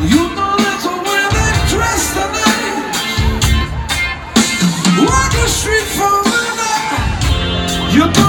You do